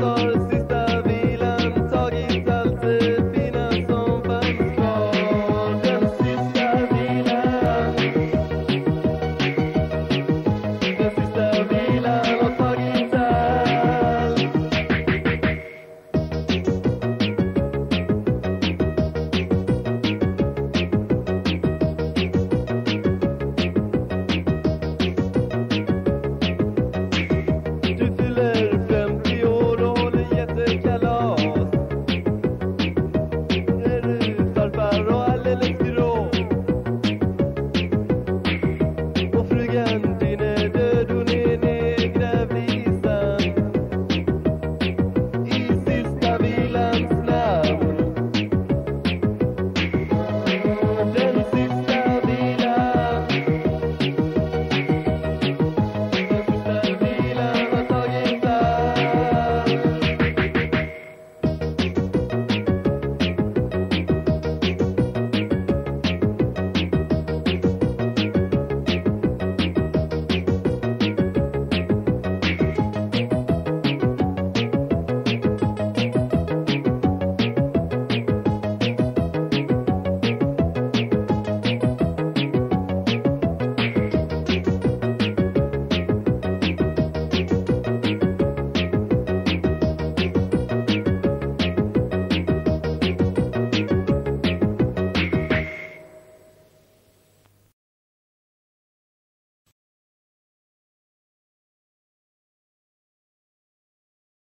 Oh.